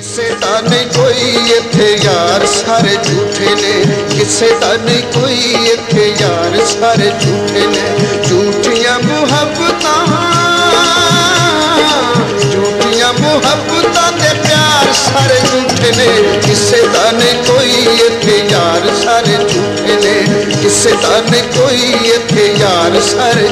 ਕਿਸੇ ਦਾ ਨਹੀਂ ਕੋਈ ਇੱਥੇ ਯਾਰ ਸਾਰੇ ਝੂਠੇ ਨੇ ਕਿਸੇ ਦਾ ਨਹੀਂ ਕੋਈ ਇੱਥੇ ਯਾਰ ਸਾਰੇ ਝੂਠੇ ਨੇ ਝੂਠੀਆਂ ਮੁਹੱਬਤਾਂ ਝੂਠੀਆਂ ਮੁਹੱਬਤਾਂ ਤੇ ਪਿਆਰ ਸਾਰੇ ਝੂਠੇ ਨੇ ਕਿਸੇ ਦਾ ਨਹੀਂ ਕੋਈ ਇੱਥੇ ਯਾਰ ਸਾਰੇ ਝੂਠੇ ਨੇ ਕਿਸੇ ਦਾ ਨਹੀਂ ਕੋਈ ਇੱਥੇ ਯਾਰ ਸਾਰੇ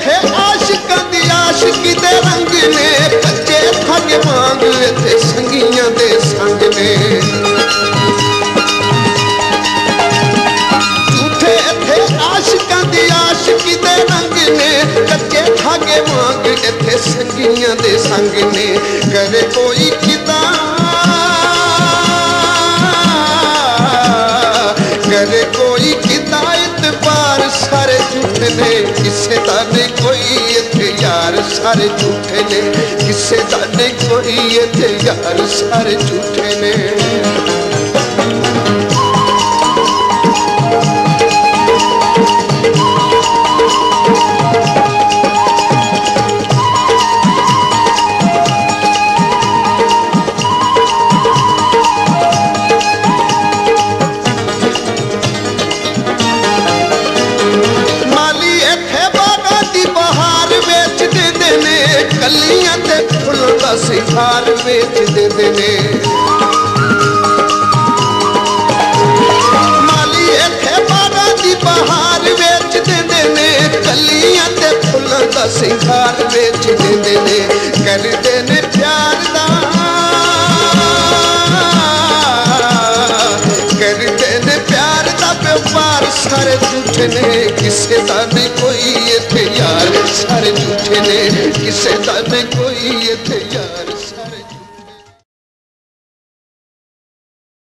थे आशिकां दी आशिकी दे रंग ने कच्चे थंग वांग थे संगियाँ दे संग ने। झूठे थे आशिकां दी आशिकी दे रंग संगियाँ दे संग ने। करे कोई चिदा करे कोई कितायत पार सारे झूठे ने किसे दा नहीं कोई इथे यार सारे झूठे ने किसे दा नहीं कोई इथे यार सारे ਕੱਲੀਆਂ ਤੇ ਫੁੱਲ ਦਾ ਸਿਖਾਰ ਵੇਚ ਦਿੰਦੇ ਨੇ ਮਾਲੀ ਇੱਥੇ ਬਾਗਾਂ ਦੀ ਬਹਾਰ ਵੇਚ ਦਿੰਦੇ ਨੇ ਕੱਲੀਆਂ ਤੇ ਫੁੱਲਾਂ ਦਾ ਸਿਖਾਰ ਵੇਚ ਦਿੰਦੇ ਨੇ ਕਰਦੇ ਨੇ ਪਿਆਰ ਦਾ ਕਰਦੇ ਨੇ ਪਿਆਰ ਦਾ ਵਪਾਰ ਸਾਰੇ ਝੂਠੇ ਨੇ ਕਿਸੇ ਦਾ ਨਹੀਂ ਕੋਈ ਇੱਥੇ ਯਾਰ ਸਾਰੇ ਝੂਠੇ ਨੇ ਕਿਸੇ साथ कोई इत यार।